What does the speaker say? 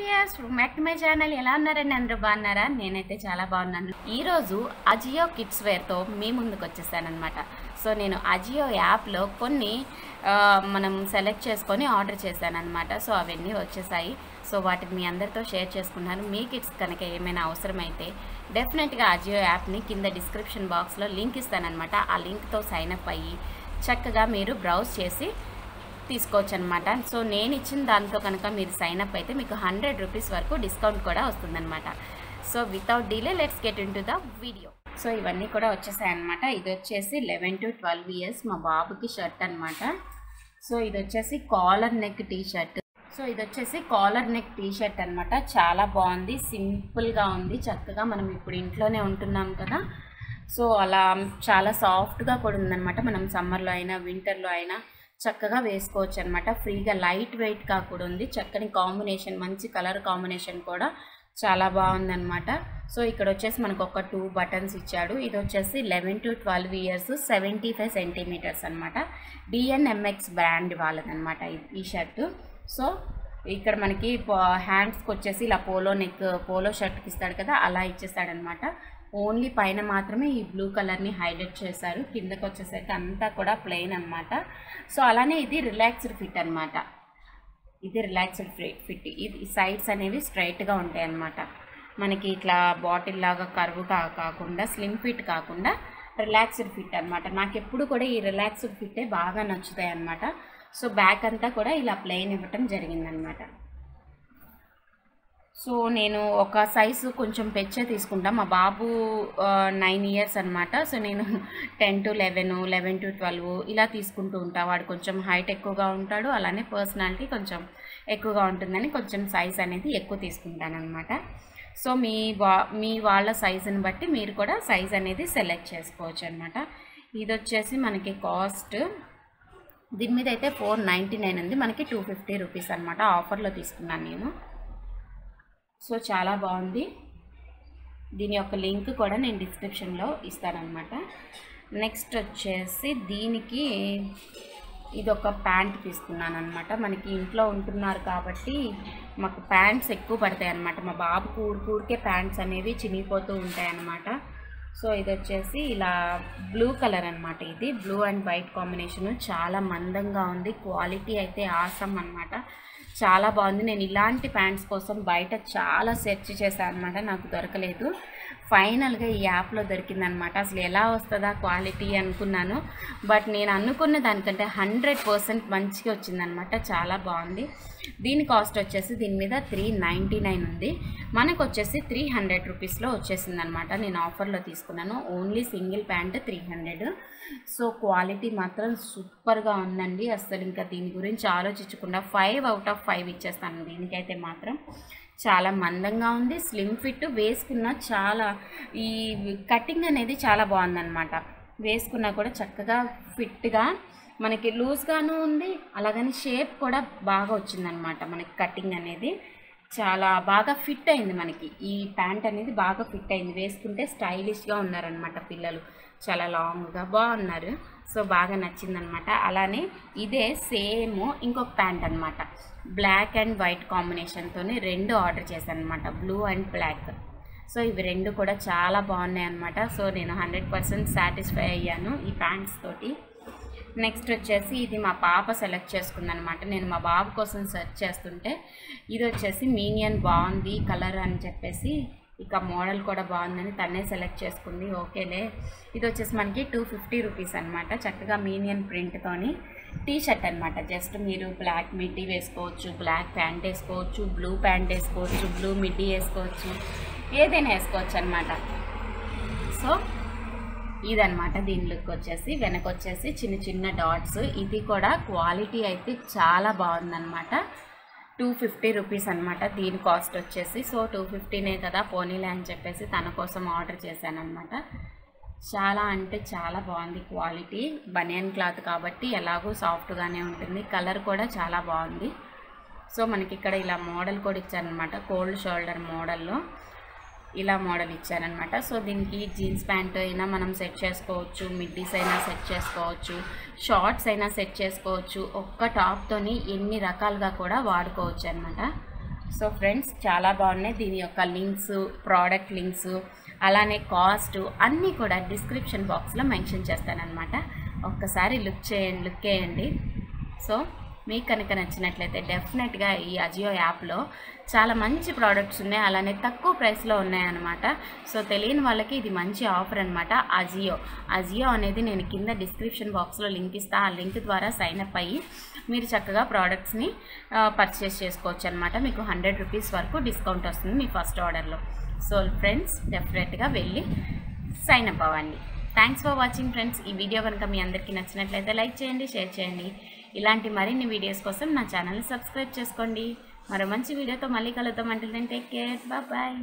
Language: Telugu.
Viewers back to my channel ఎలా ఉన్నారండి అందరూ? బాగున్నారా? నేనైతే చాలా బాగున్నాను. ఈరోజు అజియో కిడ్స్ వేర్తో మీ ముందుకు వచ్చేసానమాట సో నేను అజియో యాప్లో కొన్ని మనం సెలెక్ట్ చేసుకొని ఆర్డర్ చేశానమాట సో అవన్నీ వచ్చేసాయి. సో వాటిని మీ అందరితో షేర్ చేసుకున్నాను. మీ కిడ్స్ కనుక ఏమైనా అవసరమైతే డెఫినెట్గా అజియో యాప్ని కింద డిస్క్రిప్షన్ బాక్స్లో లింక్ ఇస్తానమాట ఆ లింక్తో సైన్ అప్ అయ్యి చక్కగా మీరు బ్రౌజ్ చేసి తీసుకోవచ్చు అనమాట సో నేను ఇచ్చిన దాంతో కనుక మీరు సైన్ అప్ అయితే మీకు హండ్రెడ్ రూపీస్ వరకు డిస్కౌంట్ కూడా వస్తుందన్నమాట so without delay let's get into the video so ఇవన్నీ కూడా వచ్చేసాయి అనమాట ఇది వచ్చేసి లెవెన్ టు ట్వెల్వ్ ఇయర్స్ మా బాబుకి షర్ట్ అనమాట. సో ఇది వచ్చేసి collar neck T shirt so ఇది వచ్చేసి కాలర్ నెక్ టీ షర్ట్ అనమాట. చాలా బాగుంది సింపుల్గా ఉంది. చక్కగా మనం ఇప్పుడు ఇంట్లోనే ఉంటున్నాం కదా. సో అలా చాలా సాఫ్ట్గా కూడా ఉందన్నమాట మనం సమ్మర్లో అయినా వింటర్లో అయినా. చక్కగా వేసుకోవచ్చు అనమాట ఫ్రీగా లైట్ వెయిట్గా కూడా ఉంది. చక్కని కాంబినేషన్ మంచి కలర్ కాంబినేషన్ కూడా చాలా బాగుందనమాట సో ఇక్కడ వచ్చేసి మనకు ఒక టూ బటన్స్ ఇచ్చాడు. ఇది వచ్చేసి eleven to twelve years seventy five centimetres అనమాట డిఎన్ఎంఎక్స్ బ్రాండ్ వాళ్ళదనమాట ఈ షర్టు. సో ఇక్కడ మనకి హ్యాండ్స్కి వచ్చేసి ఇలా పోలో నెక్ పోలో షర్ట్కి ఇస్తాడు కదా అలా ఇచ్చేస్తాడనమాట ఓన్లీ పైన మాత్రమే ఈ బ్లూ కలర్ని హైలైట్ చేశారు. కిందకు వచ్చేసరికి అంతా కూడా ప్లెయిన్ అనమాట సో అలానే ఇది రిలాక్స్డ్ ఫిట్ అనమాట ఇది రిలాక్స్డ్ ఫిట్. ఇది సైడ్స్ అనేవి స్ట్రైట్గా ఉంటాయి అన్నమాట. మనకి ఇట్లా బాటిల్ లాగా కరువు కాకుండా స్లిమ్ ఫిట్ కాకుండా రిలాక్స్డ్ ఫిట్ అనమాట నాకు ఎప్పుడు కూడా ఈ రిలాక్స్డ్ ఫిట్టే బాగా నచ్చుతాయి అనమాట సో బ్యాక్ అంతా కూడా ఇలా ప్లెయిన్ ఇవ్వటం జరిగిందనమాట సో నేను ఒక సైజు కొంచెం పెచ్చే తీసుకుంటా. మా బాబు నైన్ ఇయర్స్ అనమాట సో నేను ten to eleven eleven to twelve ఇలా తీసుకుంటూ ఉంటా. వాడు కొంచెం హైట్ ఎక్కువగా ఉంటాడు. అలానే పర్సనాలిటీ కొంచెం ఎక్కువగా ఉంటుందని కొంచెం సైజ్ అనేది ఎక్కువ తీసుకుంటాను అనమాట సో మీ వా మీ వాళ్ళ సైజుని బట్టి మీరు కూడా సైజ్ అనేది సెలెక్ట్ చేసుకోవచ్చు అనమాట ఇది వచ్చేసి మనకి కాస్ట్ దీని మీద అయితే ఫోర్ నైంటీ నైన్ ఉంది. మనకి టూ ఫిఫ్టీ రూపీస్ అనమాట ఆఫర్లో తీసుకున్నాను నేను. సో చాలా బాగుంది. దీని యొక్క లింక్ కూడా నేను డిస్క్రిప్షన్లో ఇస్తానన్నమాట. నెక్స్ట్ వచ్చేసి దీనికి ఇది ఒక ప్యాంట్ తీసుకున్నాను అనమాట మనకి ఇంట్లో ఉంటున్నారు కాబట్టి మాకు ప్యాంట్స్ ఎక్కువ పడతాయి అనమాట మా బాబు ఊరికే ప్యాంట్స్ అనేవి చినిగిపోతూ ఉంటాయి అనమాట సో ఇది వచ్చేసి ఇలా బ్లూ కలర్ అనమాట ఇది. బ్లూ అండ్ వైట్ కాంబినేషన్ చాలా మందంగా ఉంది. క్వాలిటీ అయితే ఆసం అనమాట చాలా బాగుంది. నేను ఇలాంటి ప్యాంట్స్ కోసం బయట చాలా సెర్చ్ చేశాను అనమాట నాకు దొరకలేదు. ఫైనల్గా ఈ యాప్లో దొరికిందనమాట అసలు ఎలా వస్తుందా క్వాలిటీ అనుకున్నాను. బట్ నేను అనుకున్న దానికంటే హండ్రెడ్ పర్సెంట్ మంచిగా వచ్చిందనమాట చాలా బాగుంది. దీని కాస్ట్ వచ్చేసి దీని మీద త్రీ నైంటీ నైన్ ఉంది. మనకు వచ్చేసి త్రీ హండ్రెడ్ రూపీస్లో వచ్చేసింది అనమాట నేను ఆఫర్లో తీసుకున్నాను. Only single pant three hundred. So quality మాత్రం సూపర్గా ఉందండి. అసలు ఇంకా దీని గురించి ఆలోచించకుండా ఫైవ్ అవుట్ ఆఫ్ ఫైవ్ ఇచ్చేస్తాను దీనికైతే మాత్రం. చాలా మందంగా ఉంది. స్లిమ్ ఫిట్ వేసుకున్న చాలా ఈ కటింగ్ అనేది చాలా బాగుందన్నమాట. వేసుకున్నా కూడా చక్కగా ఫిట్గా మనకి లూజ్గాను ఉంది. అలాగని షేప్ కూడా బాగా వచ్చిందనమాట మనకి కటింగ్ అనేది. చాలా బాగా ఫిట్ అయింది మనకి. ఈ ప్యాంట్ అనేది బాగా ఫిట్ అయింది. వేసుకుంటే స్టైలిష్గా ఉన్నారనమాట పిల్లలు. చాలా లాంగ్గా బాగున్నారు. సో బాగా నచ్చిందనమాట. అలానే ఇదే సేమ్ ఇంకొక ప్యాంట్ అనమాట. బ్లాక్ అండ్ వైట్ కాంబినేషన్తో రెండు ఆర్డర్ చేశాను అనమాట బ్లూ అండ్ బ్లాక్. సో ఇవి రెండు కూడా చాలా బాగున్నాయి అనమాట సో నేను హండ్రెడ్ పర్సెంట్ సాటిస్ఫై అయ్యాను ఈ ప్యాంట్స్ తోటి. నెక్స్ట్ వచ్చేసి ఇది మా పాప సెలెక్ట్ చేసుకుందనమాట. నేను మా బాబు కోసం సెర్చ్ చేస్తుంటే ఇది వచ్చేసి మీనియన్ బాగుంది కలర్ అని చెప్పేసి ఇక మోడల్ కూడా బాగుందని తనే సెలెక్ట్ చేసుకుంది. ఓకేలే. ఇది వచ్చేసి మనకి టూ ఫిఫ్టీ రూపీస్ అనమాట చక్కగా మీనియన్ ప్రింట్తోని టీ షర్ట్ అనమాట జస్ట్ మీరు బ్లాక్ మిడ్డీ వేసుకోవచ్చు బ్లాక్ ప్యాంట్ వేసుకోవచ్చు బ్లూ ప్యాంట్ వేసుకోవచ్చు బ్లూ మిడ్డీ వేసుకోవచ్చు ఏదైనా వేసుకోవచ్చు అనమాట సో ఇదనమాట దీని లుక్ వచ్చేసి వెనక వచ్చేసి చిన్న చిన్న డాట్స్ ఇది కూడా క్వాలిటీ అయితే చాలా బాగుందన్నమాట. టూ ఫిఫ్టీ రూపీస్ అనమాట దీని కాస్ట్ వచ్చేసి సో టూ ఫిఫ్టీనే కదా పోనీలే అని చెప్పేసి తన కోసం ఆర్డర్ చేశానమాట చాలా అంటే చాలా బాగుంది క్వాలిటీ. బనియన్ క్లాత్ కాబట్టి ఎలాగో సాఫ్ట్గానే ఉంటుంది. కలర్ కూడా చాలా బాగుంది. సో మనకి ఇక్కడ ఇలా మోడల్ కూడా ఇచ్చారనమాట కోల్డ్ షోల్డర్ మోడల్లో. ఇలా మోడల్ ఇచ్చారనమాట సో దీనికి జీన్స్ ప్యాంట్ అయినా మనం సెట్ చేసుకోవచ్చు మిడ్డీస్ అయినా సెట్ చేసుకోవచ్చు షార్ట్స్ అయినా సెట్ చేసుకోవచ్చు. ఒక్క టాప్తోని ఎన్ని రకాలుగా కూడా వాడుకోవచ్చు అనమాట సో ఫ్రెండ్స్ చాలా బాగున్నాయి. దీని యొక్క లింక్స్ ప్రోడక్ట్ లింక్స్ అలానే కాస్ట్ అన్నీ కూడా డిస్క్రిప్షన్ బాక్స్లో మెన్షన్ చేస్తానన్నమాట. ఒక్కసారి లుక్ చేయండి లుక్ చేయండి సో మీకు కనుక నచ్చినట్లయితే డెఫినెట్గా ఈ అజియో యాప్లో చాలా మంచి ప్రోడక్ట్స్ ఉన్నాయి. అలానే తక్కువ ప్రైస్లో ఉన్నాయన్నమాట. సో తెలియని వాళ్ళకి ఇది మంచి ఆఫర్ అనమాట అజియో అజియో అనేది నేను కింద డిస్క్రిప్షన్ బాక్స్లో లింక్ ఇస్తాను ఆ లింక్ ద్వారా సైన్ అప్ అయ్యి మీరు చక్కగా ప్రోడక్ట్స్ని పర్చేస్ చేసుకోవచ్చు అనమాట మీకు హండ్రెడ్ రూపీస్ వరకు డిస్కౌంట్ వస్తుంది మీ ఫస్ట్ ఆర్డర్లో సో ఫ్రెండ్స్ డెఫినెట్గా వెళ్ళి సైన్ అప్ అవ్వండి. థ్యాంక్స్ ఫర్ వాచింగ్ ఫ్రెండ్స్ ఈ వీడియో కనుక మీ అందరికీ నచ్చినట్లయితే లైక్ చేయండి షేర్ చేయండి. ఇలాంటి మరిన్ని వీడియోస్ కోసం నా ఛానల్ని సబ్స్క్రైబ్ చేసుకోండి. మరో మంచి వీడియోతో మళ్ళీ కలుద్దాం. అంటే టేక్ కేర్ బాయ్